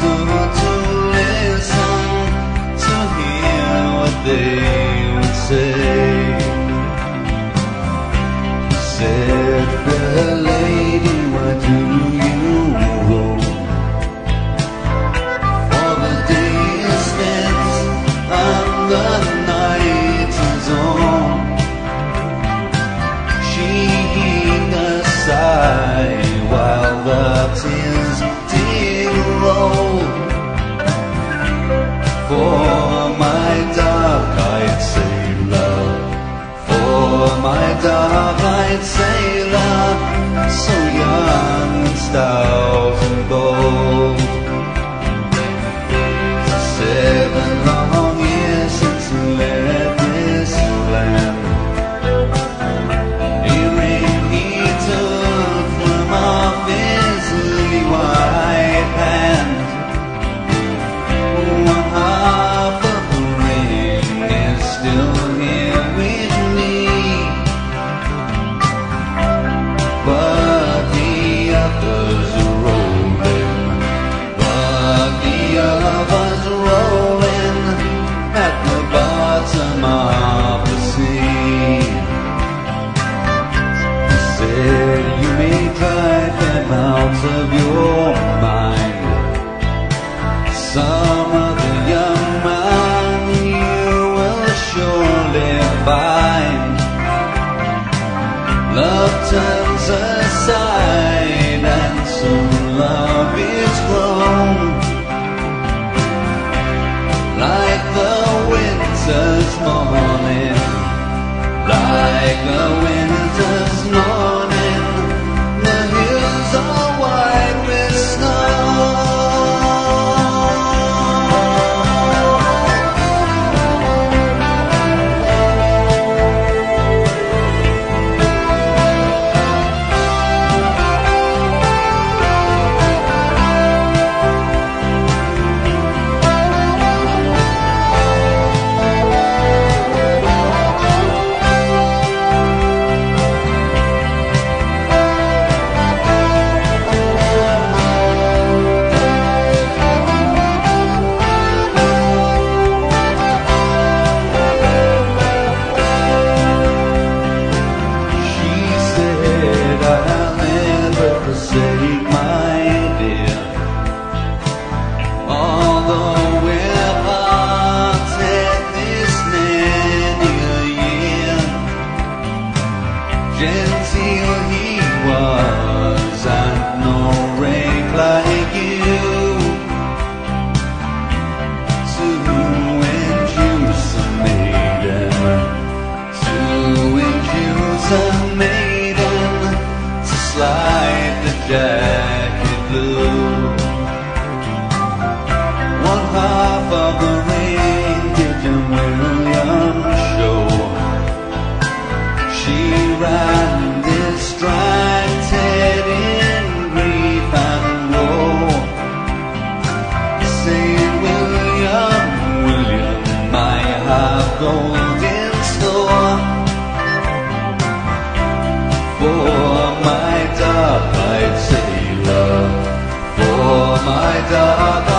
to listen to hear what they would say. Said the lady, "What do for my dark eyed for my so young and stout and bold Some other young man you will surely find. Love turns aside. Jensen. I'd say love for my dog.